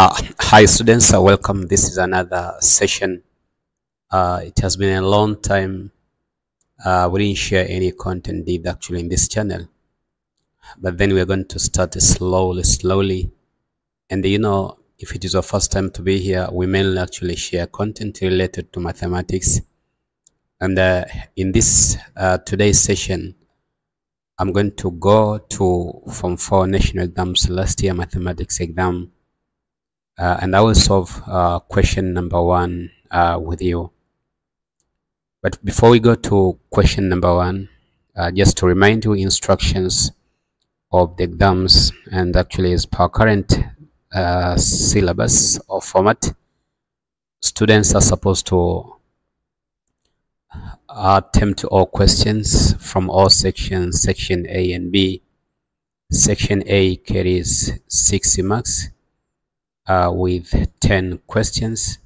Uh, hi students, uh, welcome. This is another session. Uh, it has been a long time. Uh, we didn't share any content did actually in this channel, but then we're going to start slowly, slowly. And you know, if it is your first time to be here, we mainly actually share content related to mathematics. And uh, in this uh, today's session, I'm going to go to Form 4 national exams last year mathematics exam uh, and I will solve uh, question number one uh, with you. But before we go to question number one, uh, just to remind you instructions of the exams and actually is per current uh, syllabus or format, students are supposed to attempt all questions from all sections, section A and B. Section A carries 60 marks uh, with 10 questions.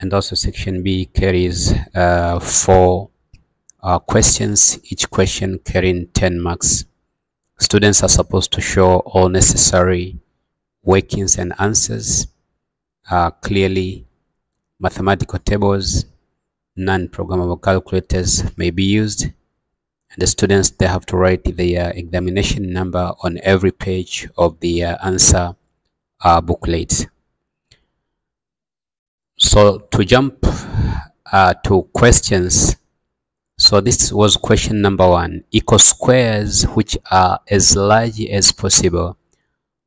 And also section B carries uh, four uh, questions each question carrying 10 marks. Students are supposed to show all necessary workings and answers uh, clearly. Mathematical tables non-programmable calculators may be used. And the students they have to write their examination number on every page of the uh, answer uh, booklet. So to jump uh, to questions, so this was question number one. Equal squares which are as large as possible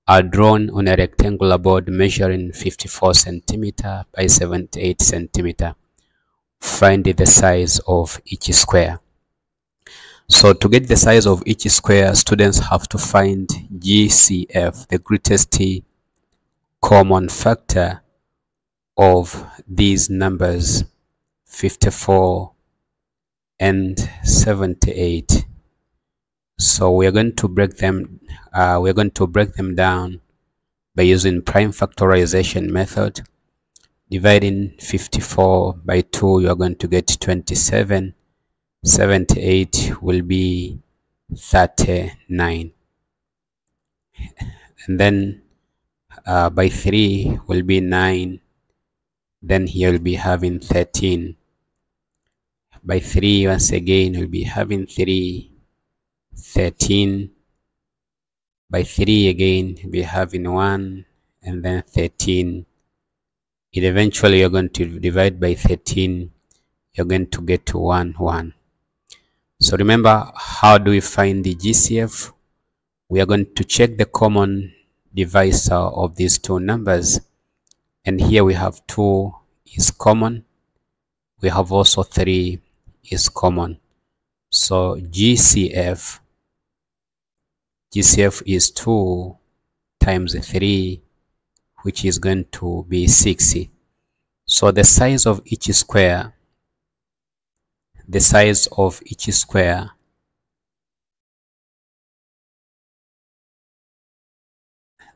are drawn on a rectangular board measuring 54 centimeter by 78 centimeter. Find the size of each square. So to get the size of each square, students have to find GCF, the greatest common factor of these numbers 54 and 78 so we're going to break them uh, we're going to break them down by using prime factorization method. Dividing 54 by 2 you're going to get 27 78 will be 39 and then uh, by 3 will be 9 then here will be having 13 by 3 once again we'll be having 3 13 by 3 again we'll be having 1 and then 13 it eventually you're going to divide by 13 you're going to get to 1 1 so remember how do we find the GCF we are going to check the common divisor of these two numbers. And here we have 2 is common. We have also 3 is common. So GCF GCF is 2 times 3 which is going to be 60 so the size of each square the size of each square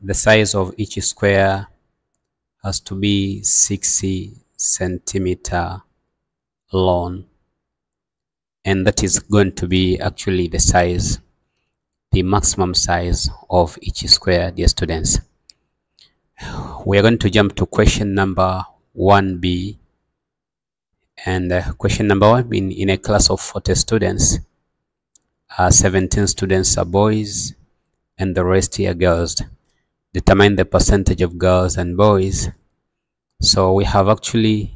the size of each square has to be 60 centimeter long and that is going to be actually the size the maximum size of each square dear students. We are going to jump to question number 1b and uh, question number one in, in a class of 40 students. Uh, 17 students are boys and the rest are girls determine the percentage of girls and boys. So we have actually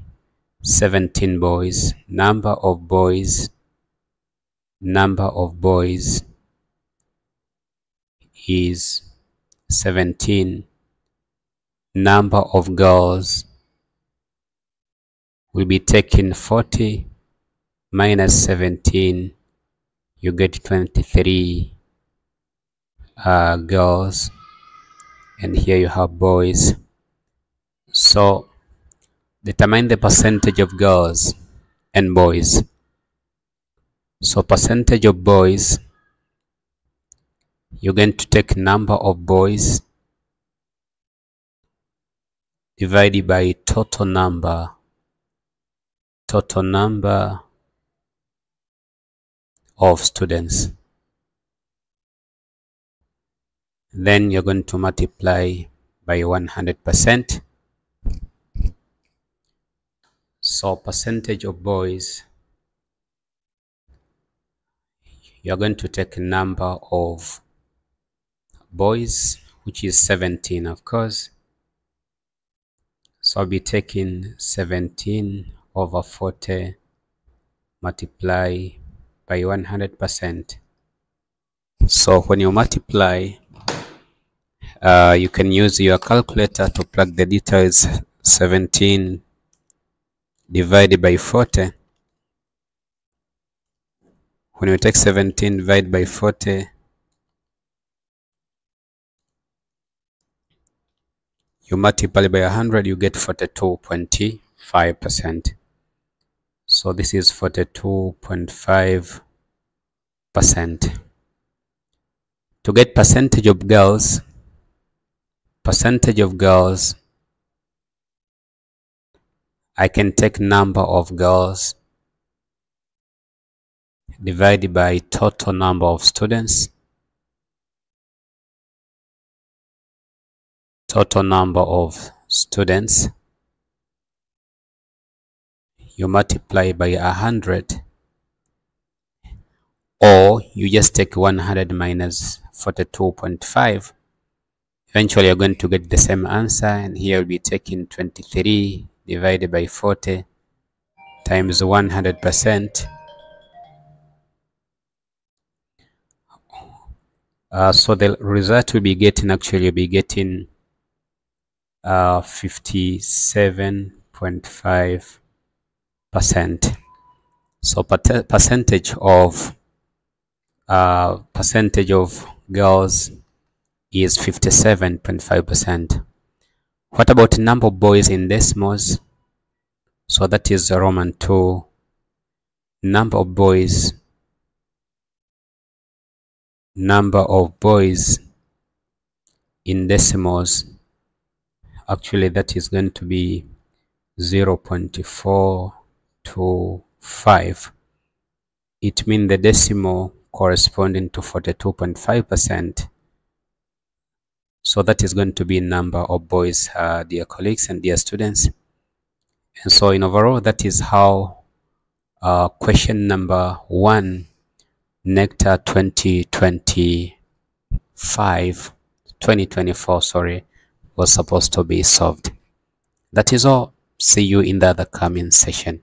17 boys. Number of boys. Number of boys is 17 number of girls will be taking 40 minus 17 you get 23 uh, girls and here you have boys. So determine the percentage of girls and boys. So percentage of boys you're going to take number of boys divided by total number. Total number of students then you're going to multiply by 100%. So percentage of boys, you're going to take a number of boys, which is 17, of course. So I'll be taking 17 over 40 multiply by 100%. So when you multiply, uh, you can use your calculator to plug the details 17 divided by 40. When you take 17 divided by 40, you multiply by 100, you get 42.5%. So this is 42.5%. To get percentage of girls, percentage of girls, I can take number of girls divided by total number of students. Total number of students. You multiply by a hundred. Or you just take 100 minus 42.5 eventually you're going to get the same answer and here we'll be taking 23 divided by 40 times 100 percent. Uh, so the result we'll be getting actually will be getting uh, 57.5 percent. So percentage of uh, percentage of girls is 57.5 percent. What about number of boys in decimals so that is roman 2 number of boys. Number of boys in decimals actually that is going to be 0 0.425 it means the decimal corresponding to 42.5 percent so that is going to be number of boys uh, dear colleagues and dear students and so in overall that is how uh, question number one NECTA 2025 2024 sorry was supposed to be solved. That is all. See you in the other coming session.